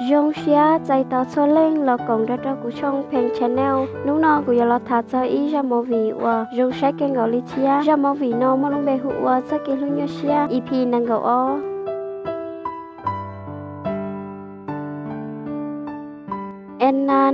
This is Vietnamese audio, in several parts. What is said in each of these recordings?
dòng xia chạy tàu cho lên là còn ra cho của trong pen channel lúc nào của giờ là thả cho ý ra mò vị và dòng sách kênh gọi lý chia ra mò vị nó mà lúc bề hụt và sẽ kênh lúc nhớ xia EP năng gạo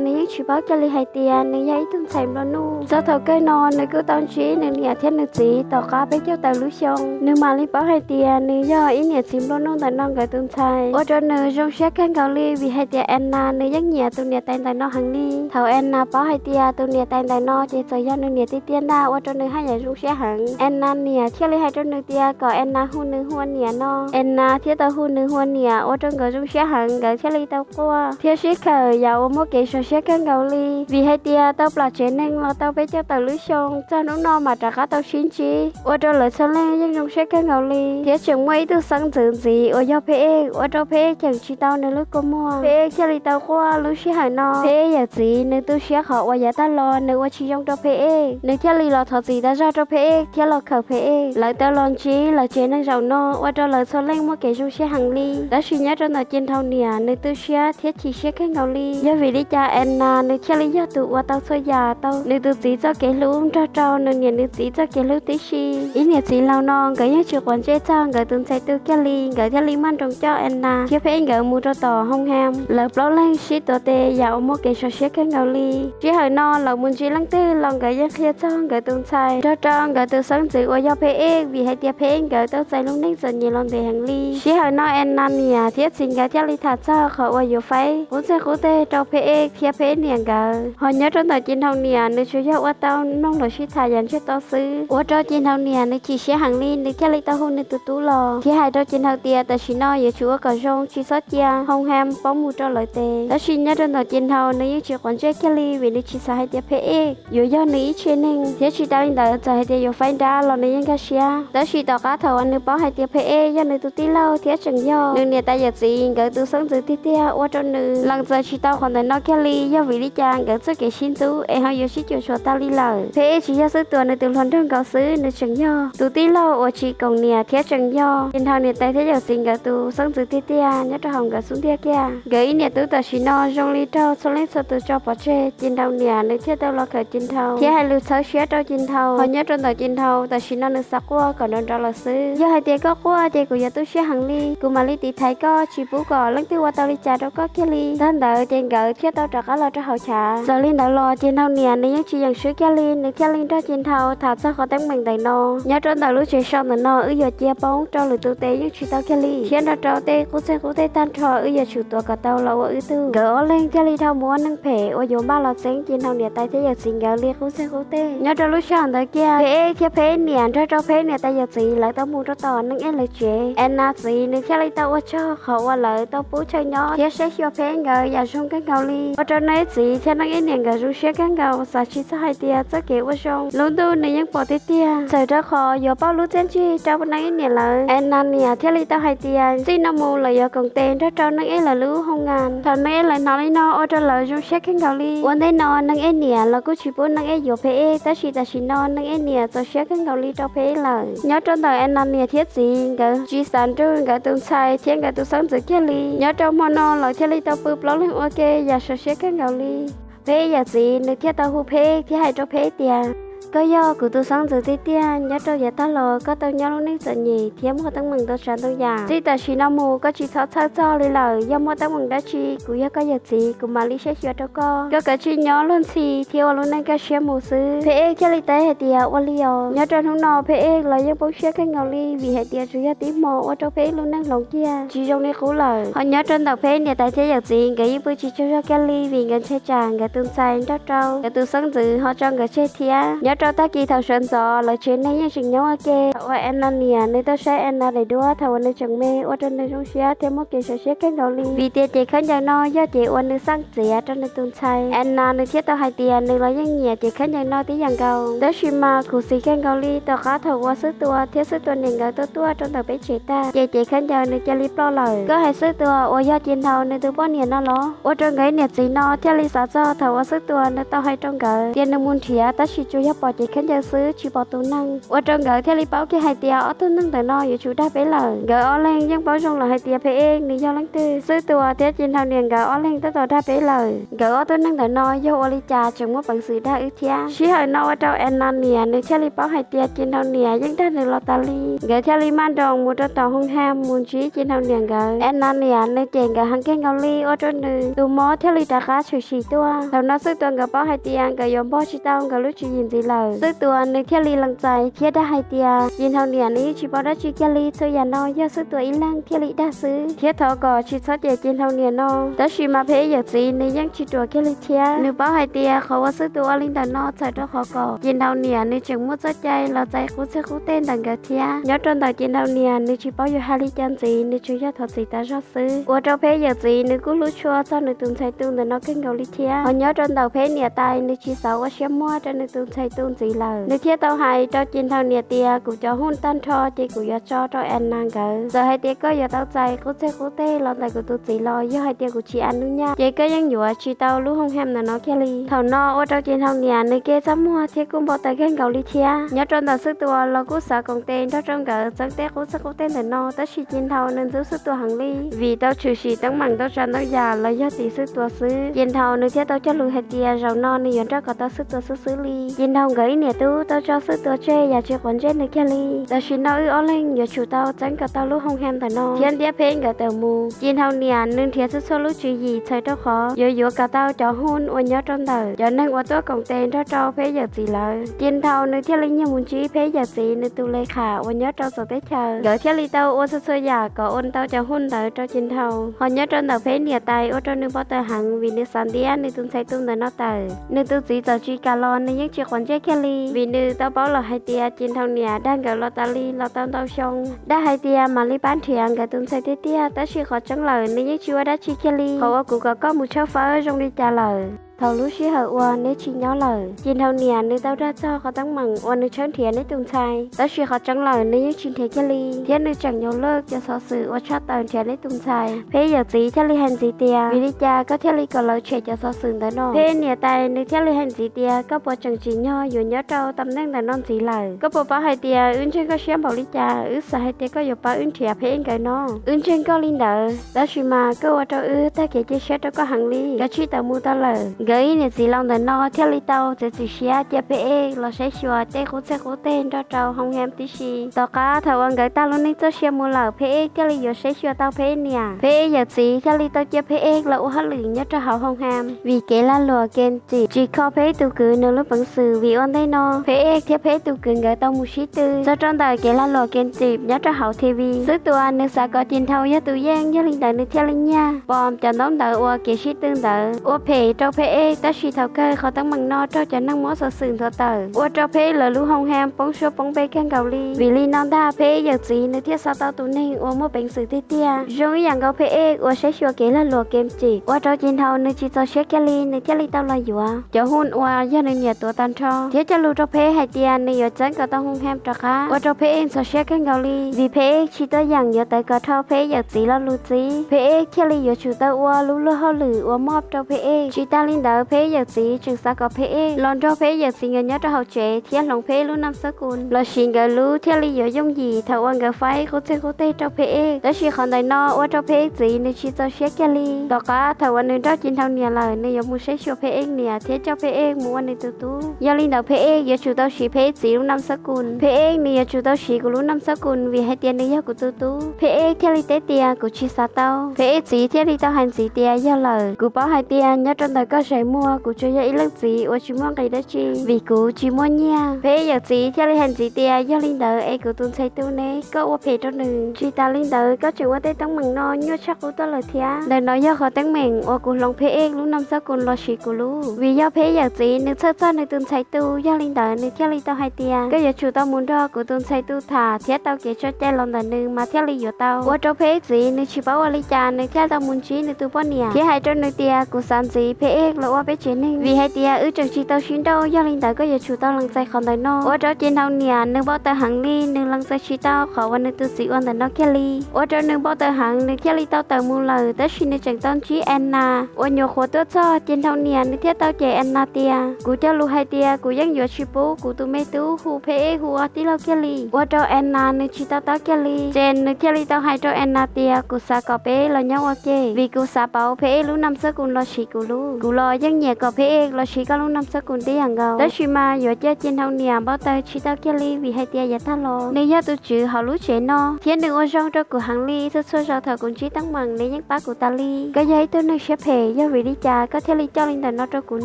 em na ní chỉ báo cho li hai tiền ní giấy tung xem lo nu. Do thầu cây non ní cứ tao chỉ ní nhà thiên ní chỉ tao cá bé cho tao lúa xong ní mà li báo hai tiền ní do ý nhà chim lo nu tại non cái tung sai ô cho ní trong xe cái cầu li vì hai tiền em na ní giấc nhà tu nhà tay tại nó hàng ni. Thầu em na báo hai tiền tu nhà tay tại nó, chỉ cho do ní nhà ti tiền đa. Ô cho ní hai nhà trong xe hàng em na nhà chia li hai trên ní tiền có em na hu ní huân nhà nó. Em na thiết tao hu ní huân nhà ô trên cái trong xe hàng cái thiết li tao qua. Thiết sĩ khởi giàu mua cái sẽ xe cái gạo li vì hai tia tao là chế nên là tao biết cho tao lưới xong cho nó no mà trả cá tao xin chi. Ô cho lời sao lên, nhưng không sẽ cái gạo li thế chẳng mấy tôi sáng dự gì ô cho pe ô cho pe chẳng chỉ tao nên lúc có mua. Pe cho li tao qua lưới sẽ hải no. Pe giờ gì nên tôi sẽ họ qua giờ ta lo, nên qua chỉ trong cho pe nên cho li lo thật gì ta ra cho pe cho lo khẩu pe lời tao lo chi, là chế nên giàu no. Ô cho lời sao lên, mua kẻ dùng xe hàng ly. Đã suy nhớ trong nó trên thao nè nên tôi sẽ thiết chỉ sẽ cái gạo li do vì đi cha Anna à, nữ chia lý do tụ qua tao xôi già, tao nữ tụ chỉ cho cái lũ cho trâu nữ nhà nữ chỉ cho cái lũ tí xì. Ý nhà chỉ lao non cái nhà chưa còn chế cho người từng sai tư cái ly người theo ly mang trong cho Anna chưa phải người mua cho tò không ham. Lỡ bao lên xí tò tê, dạo mua cái sò xí cái ngầu ly chỉ hỏi no, lỡ muốn chỉ lăng tư lòng người nhà kia cho người từng sai cho trâu người từ sáng chỉ qua do phê vì hai tia phê người tao sai lúc nãy giờ nhiều lòng để hàng ly chỉ hơi no Anna nhà thiết xin người theo ly thật cho khỏi qua dù phái muốn xe cố tê trâu phê kia phê niệm cả họ nhớ trong thời chiến thông niệm nếu chú cho qua tao nông là sĩ thà dành cho tao xứ qua cho chiến thông niệm nếu chỉ sẽ hàng liên nếu cái lấy tao hôn nếu tụt tú lò khi hai trong chiến thông tia ta chỉ nói giờ chúa cả rong chỉ sót chia không ham bóng mu cho lời tề ta chỉ nhớ trong thời chiến thông nếu chỉ còn chơi cái ly vì nếu chỉ sai hai tia phê dù do nếu chơi nên thế chỉ tao đã cho hai tia dù phải đa là nếu những cái xia ta chỉ tao cá thầu anh nếu bảo hai tia phê do nếu tụt tí lâu thế chẳng do nếu nhà ta giờ gì cái từ sống từ tí tia qua cho nữ lần giờ chỉ tao còn thấy nó cái ly do vì lý chàng gần số cái xin tú em hay yoshi cho cho ta đi lời thế chỉ cho số tuần này từ lần trong cao sứ nó chẳng do tu tí lâu ở chỉ còn nè thiết chẳng do trên thằng này tay thế giờ xin cái tu sáng từ tia tia nhớ cho hồng cái xuống tia kia gửi nè tu tao chỉ no trong ly trâu số lấy số từ cho bỏ che trên đầu nè nơi thiết tao lo khởi trên thâu thế hai lưu sáu xé trâu trên thâu họ nhớ trong tờ trên thâu tao chỉ no được sắc qua còn đơn trâu là sứ do hai tia có qua tia của giờ tu xé hàng ly của mà ly tí thấy có chỉ bố cò lăng tiêu qua tao đi trà đâu có kia ly thân đợi trên gỡ thiết tao trả có lo cho hậu trà. Giờ linh đã lo trên thao nè nếu chỉ dành sứ kia linh, nếu kia linh cho trên thao thả ra khó tấm mình đầy nô nhớ trong đầu lúc chuyện xong là nô ư giờ chia bóng cho lời tư tế những chuyện tao kia linh. Khiến ra trâu tê cũng sẽ cũng tê tan trò ư giờ chủ tổ cả tao lâu ư tư. Gỡ lên kia linh thao muốn nâng phê ô dồn ba lọ sáng trên thao nè tay thế giờ xin gỡ liền cũng sẽ cũng tê. Nhớ trong lúc xong tới kia phê kia phê nè cho cho phê nè tay giờ gì lại tao mua cho tao nâng em lại chế em na gì nếu kia linh tao cho khẩu là tao bố chơi nhỏ. Kia sẽ cho phê gỡ giờ xuống dạ cái gạo ly ở trong này gì cho nó cái niệm cái rú xe cái gạo sa chi sa hai tia sa kế vô sông luôn tu này những bỏ tia tia trời ra khó giờ bao lúc chân chi cho bên này niệm là em nan nhà theo lý tao hai tia xin nó mù là giờ còn tiền cho cho nó ấy là lú không ngàn thằng này là nó lấy nó ở trong là rú xe cái gạo li quan thế nó nó ấy nè là cứ chỉ bốn nó ấy giờ phê ta chỉ ta chỉ nó nó ấy nè cho xe cái gạo li cho phê là nhớ trong đời em nan nhà thiết gì cái chỉ sản trương cái tương sai thiên cái tương sáng tự kia li nhớ trong mono là theo lý tao bự lắm lên ok giờ sẽ xe cái nào li? Phê giờ gì? Nếu thiết tao hú phê thì hai cho phê tiền có do cụ tôi sáng giờ tí tia, nhớ trâu giờ ta lo có tao nhớ lúc nít giờ nhì thiếm có tăng mừng tao sáng tao già tí ta chỉ nam mù có chỉ thọ thọ cho lấy lời do mua tăng mừng đã chi cụ giờ có giờ gì của mà lý sẽ cho tao co có cả chi nhớ luôn gì thiếu lúc nãy cái xe mù sư phê cho lấy tế hệ tia ô liò nhớ trâu không nọ, phê là do bố xe cái ngầu li vì hệ tia chủ ra tí mồ, ô cho phê luôn nãy lòng kia. Chỉ trong này cũ lời. Họ nhớ trên tàu phê nhà tại thế giờ gì cái bữa chỉ cho cho cái ly vì ngân xe chàng cái tương sai cho trâu. Cái từ sáng giờ họ cho cái xe thia nhớ cho ta kỳ thảo sơn gió. Lời trên này như chừng nhau ok. Và em ăn nè nên ta sẽ, em để đua. Thảo nên chẳng mê ở trên nơi trong xe thêm một cái sẽ cái đầu li vì tiền chị khán giả no, do chị ôn được sang trẻ trong nơi tuần sai em ăn được thiết tao hai tiền nên là những nhẹ. Chị khán giả no tí dạng cầu. Đó chỉ mà cụ sĩ cái cầu ly tao khá thảo qua sức tua, thiết sức tua nên gạo tôi tua trong tàu bé chị ta. Chị chị khán giả nên cho lip lo lời. Có hai sức tua ở do trên thầu nên tôi bao nhiêu nó lo ở trong cái nhẹ chị no, thiết lý sao cho. Thảo qua sức tua nên tao hay trong gạo tiền nơi muốn chia ta chỉ chú ý bỏ bỏ chỉ khấn giờ xứ chỉ bỏ tu năng. Ở trong gỡ theo lý bảo cái hai tia ở tu năng tại nó giờ chủ đã phải lời gỡ ở lên, nhưng bảo trong là hai tia phải em lý do lắng tư. Xứ tua thế trên thao niên gỡ ở lên, tới tàu đã phải lời gỡ ở tu năng tại nó do ở lý cha chúng một bằng sự đã ưu thia chỉ hơi nó ở trong en nan nè nếu theo lý bảo hai tia trên thao niên nhưng đã được lo ta gỡ theo lý man đồng một tàu hung ham, muốn trí trên thao niên gỡ. En nan nè nếu chèn gỡ hàng kén gạo li ở trong nữ. Tu mó theo lý đã khá chú chỉ tua. Thầu nó xứ tua gỡ bảo hai tia, gỡ yếm bảo chỉ tao, gỡ lúc chỉ nhìn gì là giờ sư tua nơi thiết lý lăng dài thiết đã hai tia nhìn hồng điện lý bảo đã chỉ thiết lý thôi nhà nó do sư tua ý lăng thiết lý đa sứ thiết thọ gò chỉ sót để nhìn hồng điện nó. Đã chỉ mà phê giờ gì nơi những chỉ tua thiết lý thiết nếu bảo hai tia khó có sư tua linh đàn nó chạy đó khó gò. Nhìn hồng điện nơi trường mất rất chạy là chạy cũng sẽ cũng tên đàn gà thiết nhớ trong đời nhìn hồng điện nơi chỉ bảo giờ hai lý chân gì nơi chú cho thật gì ta rõ sư của trong phê giờ gì nơi cũng lúc chua sau nơi từng chạy tương để nó kinh cầu lý thiết ờ, nhớ trong đầu phê nhà tay nơi chỉ sáu có xem mua nơi từng chạy tương tôn sĩ lờ nếu khi tàu hay cho chín thao nia tia, cũng cho hôn tân cho, chị cũng giờ cho cho em nàng gỡ giờ hai tia có giờ tàu chạy cũng sẽ cũng tê lo tại của tôi sĩ lo giờ hai tia của chị ăn nữa nha. Chị có những dũa chị tàu lúc không hem là nó kia li thầu no ô cho chín thao nia nơi kia sắm mua thì cũng bỏ tay khen gạo ly tia nhớ trong đầu sức tua lo cũng sợ còn tên, cho trong gỡ sáng tết cũng sức cũng tên là no tới chị chín thao nên giữ sức tua hàng ly. Vì tao trừ chỉ tao mặn tao tràn tao già lo giờ tỷ sức tua xứ. Chín thao nơi kia tao cho lùi hai tia giàu no nơi giờ cho có tao sức tua xứ xử lý chín thao gửi nè tu tao cho sức tao chơi và chơi quần chơi nơi kia li tao chỉ nói ở lên giờ chủ tao tránh cả tao lúc không hem thằng nó. Thiên địa phế cả tàu mù. Chiến hậu nia nên thiên sức số lúc chuyện gì chơi tao khó. Giờ giờ cả tao cho hôn ôn nhớ trong đời. Giờ nên qua tôi còn tên cho trâu phế giờ gì lời chiến thâu nên thiên linh như muốn chí phế giờ gì, nên tu lê khả ôn nhớ trong số tết chờ. Giờ thiên linh tao ôn sức số già, có ôn tao cho hôn đời cho chiến thâu họ nhớ trong đời phế nia tay ôn cho nên bao tờ hàng vì nên sản đi nên tu say tu đời nó tờ. Nên tu chỉ giờ chỉ cả lo nên những chuyện quan trọng Kelly. Vì nữ tao bảo là hai tia trên thao nia đang gặp lo ta li lo tao tao xong. Đã hai tia mà li bán thiện cái tuần sai tia tia ta chỉ khó chẳng lời nên những chưa? Đã chỉ Kelly. Li họ cũng có có một cháu phá trong đi trả lời thầu lúc xí hở qua nếu chỉ nhớ lời. Trên thầu nè nếu tao ra cho họ tăng mừng qua nếu chấn thiệt nếu tung sai tao chỉ họ chẳng lời nếu như chuyện thiệt cái ly. Thế nếu chẳng nhớ lơ cho so sự qua cho tao thiệt nếu tung sai thế giờ gì theo ly hành gì tia vì đi cha có theo ly còn lời chuyện cho so sự tới nọ thế nè tay nếu theo ly hành gì tia có bộ chẳng chỉ nhớ dù nhớ trâu tâm năng là non gì lời. Có bộ bảo hai tia ứng trên có xem bảo lý cha. Ứ sợ hai tia có dù bảo ứng thiệt thế cái nó ứng trên có linh đỡ. Đó chỉ mà, có qua trâu ứ ta kể chia sẻ trâu có hàng ly. Cái chi tao mua tao lời gấy nè chỉ lòng đời nó theo lý tàu sẽ chỉ xia chia pe lo sẽ xua tê cố sẽ cố tên, cho trâu không em tí gì tao cá thầu ăn gửi ta luôn nên cho xia mua lờ pe theo lý giờ sẽ xua tao pe nè. Pe giờ chỉ theo lý tàu chia pe là u hết lượng nhất cho họ không ham vì kế là lùa kén chỉ chỉ khó pe tu cứ nếu lúc bằng sự vì ôn thấy nó pe theo pe tu cứ gửi tao mua xí tư. Cho trong đời kế là lùa kén chỉ nhất cho họ TV sức tu anh nước sao có tiền thầu nhất tu giang nhất linh đời nước theo linh nha. Bom cho nóng đời u kế xí tương đời u pe cho pe ta chỉ thảo kê khó tăng bằng no cho chả năng mó sở sừng thọ tờ. Ua cho phê là lưu hồng ham, bóng số bóng bê khen cầu ly. Vì ly non đa phê giờ gì nữa thiết sao tao tụ ninh, ua mua bệnh sử tê tia. Giống như cầu phê qua sẽ xua kế là lùa kem chỉ. Ua cho trên thầu nữa chỉ cho sẽ cái ly nữa cái ly tao là dùa. Cho hôn ua, do nên nhà tuổi tan cho thiết cho lưu cho phê hai tia này giờ chẳng có tao hung ham cho khá. Ua cho phê sợ sẽ khen cầu ly. Vì phê chỉ tới dạng giờ tới có thao phê giờ gì là lưu gì phê cái ly giờ chủ tao ua lưu lưu hao lử, ua mọp cho phê chỉ ta linh giờ phê giờ gì chừng sa có phê. Lon cho phê giờ tí người nhớ cho hậu chế thiên lòng phê luôn năm sắc cùn lo xin người lu thiên lý giờ dùng gì thầu ăn người phái có thể có thể cho phê. Đó chỉ còn đại no ở cho phê gì nên chỉ cho xét cái ly đó cả thầu ăn nên cho chín thầu nhà lời nên giờ muốn xét cho phê nè, thế cho phê muốn ăn từ tú giờ linh đầu phê giờ chủ tao chỉ phê gì luôn năm sắc cùn phê nè giờ chủ tao chỉ của luôn năm sắc cùn vì hai tiền này giờ của tu tú phê thiên lý tế tiền của chỉ sao tao. Phê gì thiên lý tao hành gì tiền giờ lời của bảo hai tiền nhớ trong đời có sẽ mua của cho giờ ít gì ô chỉ mua cái đó chi? Vì cú chỉ mua nha. Về giờ gì theo lên hành gì tia do linh đỡ ai của tuần say tu nè có ô phê cho nừng chỉ ta linh đỡ, có chuyện qua tây tăng mừng no nhớ chắc cú tôi lời thia. Đời nói do khó tăng mừng ô của lòng phê em lúc năm sau cùng lo chỉ của lu. Vì do phê giờ gì nếu sơ sơ nữ tuần say tu, do linh đỡ nếu theo linh tao hai tia cứ giờ chủ tao muốn đó của tuần say tu thả thiết tao kể cho cha lòng đỡ nừng mà theo linh giờ tao. Qua cho phê gì nếu chỉ bảo qua linh cha nếu theo tao muốn chỉ nếu tu bao nhiêu thiết hai cho nơi tia cú san gì phê lỗ ở bên trên này vì hai tia ư trường chi tao xin đâu, do linh tao có giờ chủ tao lăng say không tới nó ở đó trên thao nhà nương bao tờ hàng ly, nương lăng say chi tao khó và nương tư sĩ quan tới nó kelly ở đó nương bao tờ hàng nương kelly tao tờ mua lời tới xin nương chẳng tao chỉ anna. Ở nhiều khổ tốt cho, trên thao nhà nương thiết tao chạy anna tia. Cú cho lu hai tia, cú giang vừa chi bố cú tu mê tu hu phê hu tí lo kelly ở đó anna, nương chi tao tao kelly trên nương kelly tao hai cho anna tia, cú sa cọ bé là nhau ok vì cú sa bảo phê lu năm sơ cú lo chỉ cú lu cú lo giang nhẹ cọ phê lo chỉ có lu năm sơ cú tí hàng gạo tới chỉ mà vừa chơi trên thao nhà bao tao chỉ tao kelly vì hai tia giờ tha lo nên giờ tôi chữ họ lú chế no thiên đường ô rong cho cửa hàng ly tôi xưa sau thờ cũng chỉ tăng bằng nên những bác của ta ly cái giấy tôi nơi xếp hệ do vì đi cha có thể ly cho linh thần nó cho của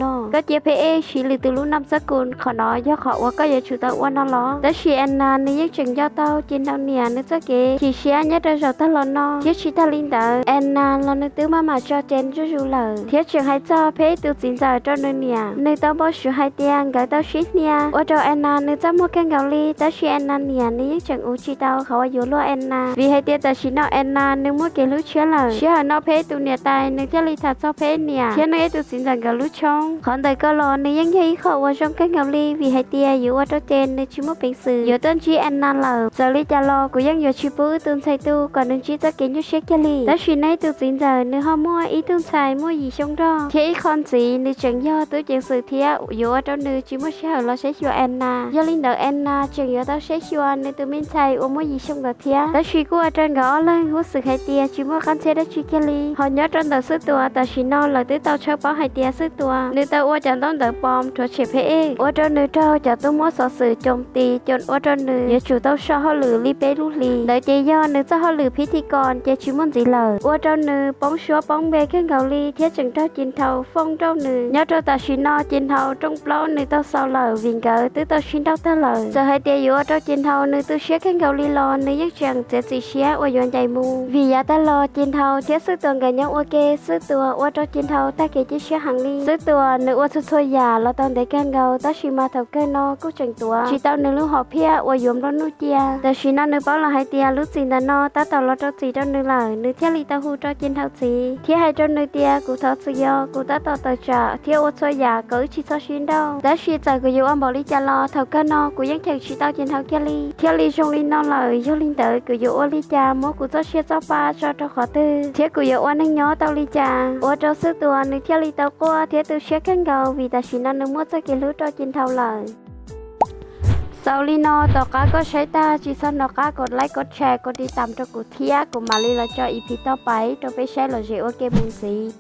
nó có chế phê chỉ lì từ lúc năm sắc cồn khó nó do họ qua có giờ chủ tao qua nó lo tới khi anh à nên những chừng do tao trên thao nhà nữa cho kì chỉ xé nhất ra rồi tao lo no thiết chỉ ta linh tờ anh à lo nữa tứ mà mà cho trên cho dù lờ thiết trường hay cho phê từ chính giờ cho nơi nhà nơi tao bao sự hai tiền gửi tao ship nha ở cho anh à nơi cho mua cái gạo ly tới khi anh à nhà nên những chừng u chi tao họอยู่lo anh à vì hai tiền ta chỉ nó anh à nếu mua cái lúa chia lờ chia nó phê tu nhà tài nếu cho ly thật cho phê nhà thiết nơi tu chính giờ gạo lúa trong còn đời có lo nếu những thấy họ ở trong cái gạo ly vì hai tiềnอยู่ở cho trên nên chỉ mua bình sựอยู่ต้นชีอันนั้นเหล่าจะรีจะรอกูยังอยู่ ấy tự chính giờ cho nơi nhà nơi tao bỏ sửa hai tiền gái tao ship nha. Ở cho Anna nơi tao mua cái gạo ly. Tao ship Anna nhà nơi những chẳng uống chi tao khó yếu lo Anna. Vì hai tiền tao ship nó Anna nơi mua cái lúc chưa là chưa nó phê tụ nhà tài nơi cái ly thật cho phê nhà chưa nơi tự chính giờ gạo lúc chong còn đời cơ lo nơi những cái khẩu ở trong cái gạo ly. Vì hai tiền yếu ở cho trên nơi chỉ mua bình sử yếu tên chi Anna là giờ ly cha lo của dân yếu chi bữa tương say tu. Còn đừng chi tao kiến như ship cái ly. Tao ship này tự chính giờ nơi họ mua ý tương say mua gì trong đó thế còn sẽ cho Anna do linh đỡ Anna chẳng giờ tao sẽ cho nên tôi bên chạy ôm mỗi gì xong rồi thia tao chỉ của ở trên gõ lên hút sự hai tia, chỉ muốn con xe đã chỉ Kelly họ nhớ trong đầu sức tua tao chỉ non là tới tao chơi bảo hai tia sức tua nữ tao ô chẳng đón đỡ bom cho chẹp hệ ô trong nữ trâu cho tôi muốn sợ sự trồng tì chọn ô trong nữ. Nhớ chủ tao sợ họ lử li bé lú li. Đợi chơi do nữ cho họ lử phí thì còn chơi chỉ muốn gì lờ. Ô trong nữ, bóng xóa bóng bê cái gạo li thiết chẳng tao chín thầu, phong trâu nơi nhớ trâu ta xin no trên thầu trong lâu nơi tao sau lờ viên cỡ tứ tao xin đâu ta lờ giờ hai tia yếu trong trên thầu nơi tứ xé cái gầu li lo nơi nhất chàng sẽ xì xé ôi yon chạy mù. Vì giá ta lo trên thầu thiết sư tuần cả nhau ok sư tua ôi trong trên thầu ta kể chỉ xé hàng li sư tua nữ ôi thôi thôi già, lo tao để can gầu ta xin mà thầu cái nó cũng chẳng tua chỉ tao nơi lúc họ pia ôi yếm đó nu tia ta xin nó nơi bao là hai tia lúc xin ta nó ta tao lo cho xì trong nơi lờ nơi thiết li tao hu cho trên thầu xì. Thiết hai trong nơi tia cụ thọ sư do cụ ta tao sợ trả thiếu ô tô giả cỡ chỉ cho xin đâu. Đã xin trả của yêu ông bảo lý cha lo, thầu cơ nó của dân thiệt chỉ tao trên thầu kia li thiếu li trong linh nó lời yêu linh tới của yêu ông lý cha mỗi của cho xin cho ba cho cho khó tư. Thiếu của yêu ông anh nhớ tao lý cha ô cho sức tua nữ thiếu li tao qua thiếu từ sẽ cắn gầu vì ta xin ăn nó mua cho cái lúa cho trên thầu lời. Sau li nó tao cá có sai ta, chỉ sau nó cá cột like cột share cột đi tạm cho cụ thia của mà li là cho ý phí tao bấy cho bé share là dễ ok buồn gì